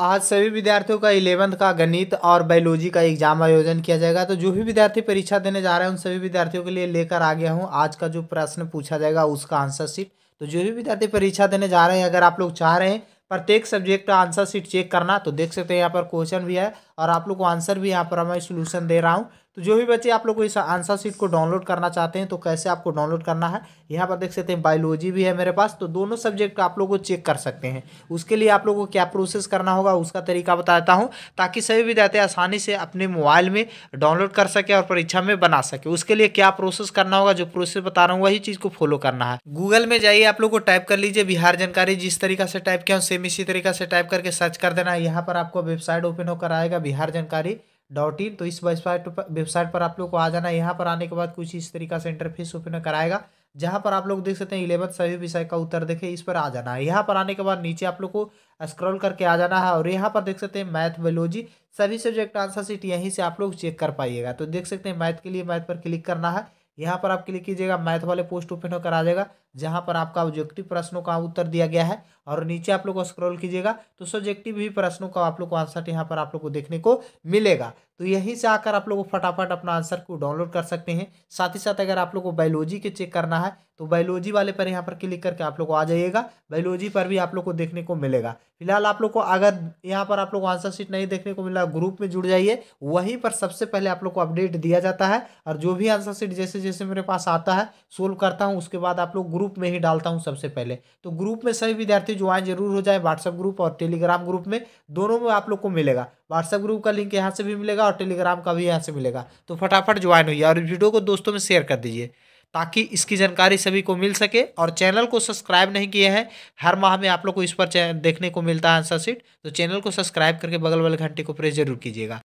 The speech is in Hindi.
आज सभी विद्यार्थियों का इलेवंथ का गणित और बायोलॉजी का एग्ज़ाम आयोजन किया जाएगा। तो जो भी विद्यार्थी परीक्षा देने जा रहे हैं, उन सभी विद्यार्थियों के लिए लेकर आ गया हूँ। आज का जो प्रश्न पूछा जाएगा, उसका आंसर शीट तो जो भी विद्यार्थी परीक्षा देने जा रहे हैं, अगर आप लोग चाह रहे हैं, प्रत्येक सब्जेक्ट का आंसर शीट चेक करना तो देख सकते हैं यहाँ पर क्वेश्चन भी है। और आप लोग को आंसर भी यहाँ पर मैं सोल्यूशन दे रहा हूँ। तो जो भी बच्चे आप लोग को इस आंसर शीट को डाउनलोड करना चाहते हैं तो कैसे आपको डाउनलोड करना है, यहाँ पर देख सकते हैं बायोलॉजी भी है मेरे पास तो दोनों सब्जेक्ट आप लोग को चेक कर सकते हैं। उसके लिए आप लोग को क्या प्रोसेस करना होगा, उसका तरीका बताता हूँ, ताकि सभी विद्यार्थी आसानी से अपने मोबाइल में डाउनलोड कर सके और परीक्षा में बना सके। उसके लिए क्या प्रोसेस करना होगा, जो प्रोसेस बता रहा हूँ, वही चीज़ को फॉलो करना है। गूगल में जाइए, आप लोग को टाइप कर लीजिए, बिहार जानकारी जिस तरीका से टाइप किया सेम इसी तरीका से टाइप करके सर्च कर देना है। यहाँ पर आपको वेबसाइट ओपन होकर आएगा बिहार जानकारी डॉट इन। तो इस वेबसाइट पर वेबसाइट पर आप लोग को आ जाना है। यहाँ पर आने के बाद कुछ इस तरीका से इंटरफेस ओपन कराएगा। जहाँ पर आप लोग देख सकते हैं इलेवंथ सभी विषय का उत्तर देखें, इस पर आ जाना है। यहाँ पर आने के बाद नीचे आप लोग को स्क्रॉल करके आ जाना है और यहाँ पर देख सकते हैं मैथ बायोलॉजी सभी सब्जेक्ट आंसर सीट यहीं से आप लोग चेक कर पाइएगा। तो देख सकते हैं मैथ के लिए मैथ पर क्लिक करना है। यहाँ पर आप क्लिक कीजिएगा मैथ वाले पोस्ट ओपन होकर आ जाएगा जहाँ पर आपका ऑब्जेक्टिव प्रश्नों का उत्तर दिया गया है और नीचे आप लोग स्क्रॉल कीजिएगा तो सब्जेक्टिव भी प्रश्नों का आप लोग को आंसर यहाँ पर आप लोग को देखने को मिलेगा तो यहीं से आकर आप लोग फटाफट अपना आंसर को डाउनलोड कर सकते हैं साथ ही साथ अगर आप लोग को बायोलॉजी के चेक करना है तो बायोलॉजी वाले पर यहाँ पर क्लिक करके आप लोग को आ जाइएगा बायोलॉजी पर भी आप लोग को देखने को मिलेगा फ़िलहाल आप लोग को अगर यहाँ पर आप लोग को आंसर शीट नहीं देखने को मिला ग्रुप में जुड़ जाइए वहीं पर सबसे पहले आप लोग को अपडेट दिया जाता है और जो भी आंसर शीट जैसे जैसे मेरे पास आता है सोल्व करता हूँ, उसके बाद आप लोग ग्रुप में ही डालता हूँ सबसे पहले। तो ग्रुप में सभी विद्यार्थी ज्वाइन ज़रूर हो जाए व्हाट्सएप ग्रुप और टेलीग्राम ग्रुप में, दोनों में आप लोग को मिलेगा। व्हाट्सएप ग्रुप का लिंक यहाँ से भी मिलेगा और टेलीग्राम का भी यहाँ से मिलेगा। तो फटाफट ज्वाइन होइए और वीडियो को दोस्तों में शेयर कर दीजिए, ताकि इसकी जानकारी सभी को मिल सके और चैनल को सब्सक्राइब नहीं किए हैं, हर माह में आप लोग को इस पर देखने को मिलता है आंसर सीट तो चैनल को सब्सक्राइब करके बगल वाले घंटे को प्रेस ज़रूर कीजिएगा।